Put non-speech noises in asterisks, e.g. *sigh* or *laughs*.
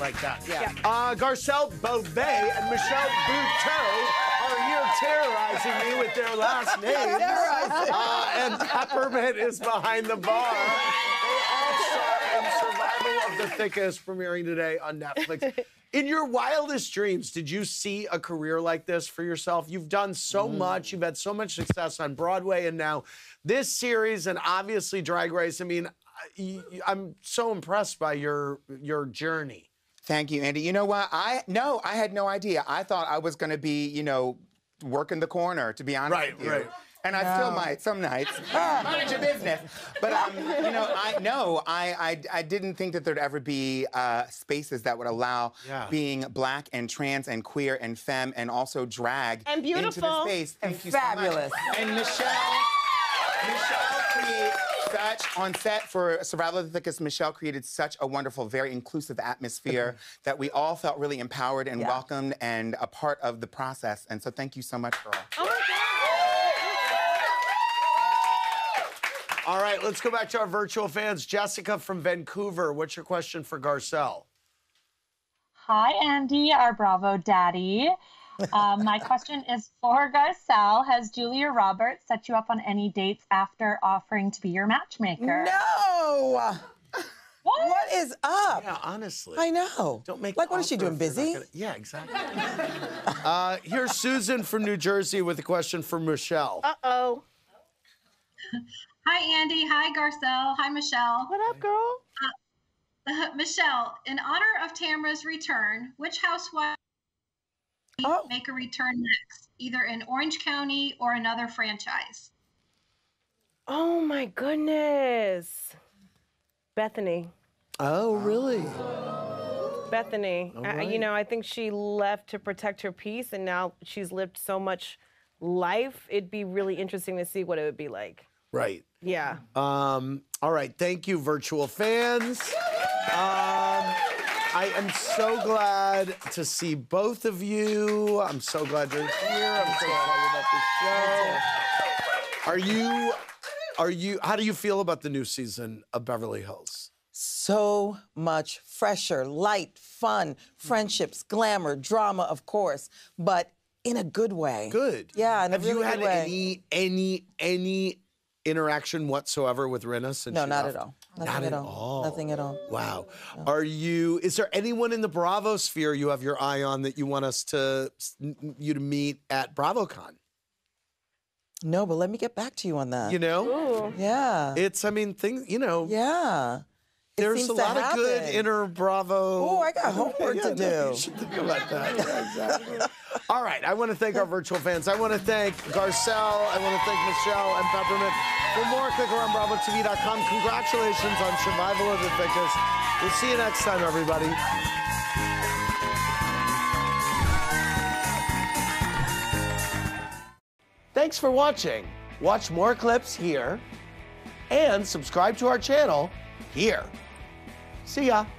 like that. Yeah. Uh, Garcelle Beauvais and Michelle Buteau are here terrorizing me with their last *laughs* names. Uh, and Peppermint is behind the bar. *laughs* They all star in Survival of the Thickest, premiering today on Netflix. *laughs* In your wildest dreams, did you see a career like this for yourself? You've done so much, you've had so much success on Broadway, and now this series, and obviously Drag Race. I mean, I- I'm so impressed by your your journey. Thank you, Andy. You know what? I no, I had no idea. I thought I was going to be, you know, working the corner. To be honest Right, with you. right. And I still might some nights. *laughs* Mind your business. But um, you know, I no, I, I I didn't think that there'd ever be uh, spaces that would allow Yeah. being black and trans and queer and femme and also drag And into beautiful. the space. And Thank you fabulous. so much. And Michelle, Michelle creates such on set for Survival of the Thickest. Michelle created such a wonderful, very inclusive atmosphere mm-hmm. that we all felt really empowered and Yeah. welcomed and a part of the process. And so, thank you so much, girl. Oh my All right, let's go back to our virtual fans. Jessica from Vancouver, what's your question for Garcelle? Hi, Andy, our Bravo daddy. Um, my question is for Garcelle. Has Julia Roberts set you up on any dates after offering to be your matchmaker? No. What? What is up? Yeah, honestly. I know. Don't make Like, what is she doing? if you're not Busy? gonna- Yeah, exactly. *laughs* uh, here's Susan from New Jersey with a question for Michelle. Uh oh. Hi, Andy. Hi, Garcelle. Hi, Michelle. What up, girl? *laughs* Michelle, in honor of Tamra's return, which housewife Oh. make a return next, either in Orange County or another franchise? Oh my goodness. Bethenny. Oh, really? Bethenny. I- you know, I think she left to protect her peace and now she's lived so much life. It'd be really interesting to see what it would be like. Right. Yeah. Um, all right, thank you, virtual fans. Um, I am so glad to see both of you. I'm so glad you're here. I'm so excited about the show. Are you? Are you? How do you feel about the new season of Beverly Hills? So much fresher, light, fun, friendships, glamour, drama, of course, but in a good way. Good. Yeah, in a Have you had good way. any any any interaction whatsoever with Rinna since No, she not left? at all. Nothing Not at at all. all. Nothing at all. Wow. Are you? Is there anyone in the Bravo sphere you have your eye on that you want us to you to meet at BravoCon? No, but let me get back to you on that. You know, Ooh. yeah. it's. I mean, things. You know, yeah. It there's a lot of good inner Bravo. Oh, I got *laughs* homework Yeah, to no, do. You should think about that. *laughs* Yeah, exactly. *laughs* All right. I want to thank our virtual fans. I want to thank Garcelle. I want to thank Michelle and Peppermint. For more, click around BravoTV.com. Congratulations on Survival of the Thickest. We'll see you next time, everybody. Thanks for watching. Watch more clips here and subscribe to our channel here. See ya.